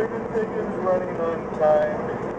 Seven seconds running on time.